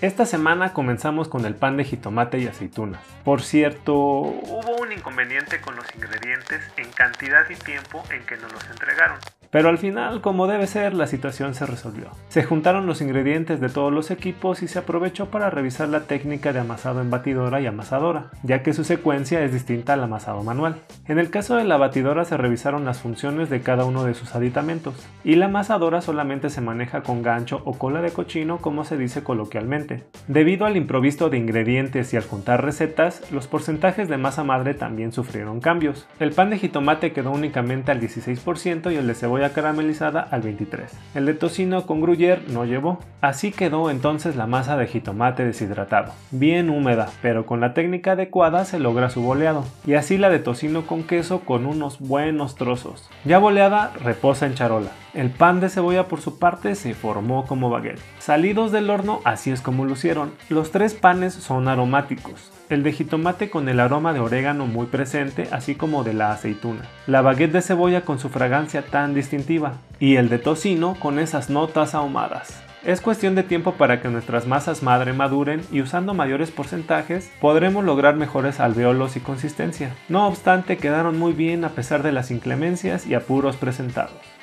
Esta semana comenzamos con el pan de jitomate y aceitunas. Por cierto, hubo un inconveniente con los ingredientes en cantidad y tiempo en que nos los entregaron. Pero al final, como debe ser, la situación se resolvió. Se juntaron los ingredientes de todos los equipos y se aprovechó para revisar la técnica de amasado en batidora y amasadora, ya que su secuencia es distinta al amasado manual. En el caso de la batidora se revisaron las funciones de cada uno de sus aditamentos, y la amasadora solamente se maneja con gancho o cola de cochino como se dice coloquialmente. Debido al improviso de ingredientes y al juntar recetas, los porcentajes de masa madre también sufrieron cambios. El pan de jitomate quedó únicamente al 16% y el de cebolla caramelizada al 23. El de tocino con gruyère no llevó. Así quedó entonces la masa de jitomate deshidratado. Bien húmeda, pero con la técnica adecuada se logra su boleado. Y así la de tocino con queso con unos buenos trozos. Ya boleada, reposa en charola. El pan de cebolla por su parte se formó como baguette. Salidos del horno, así es como lucieron. Los tres panes son aromáticos. El de jitomate con el aroma de orégano muy presente, así como de la aceituna. La baguette de cebolla con su fragancia tan distintiva. Y el de tocino con esas notas ahumadas. Es cuestión de tiempo para que nuestras masas madre maduren y usando mayores porcentajes podremos lograr mejores alveolos y consistencia. No obstante, quedaron muy bien a pesar de las inclemencias y apuros presentados.